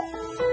う。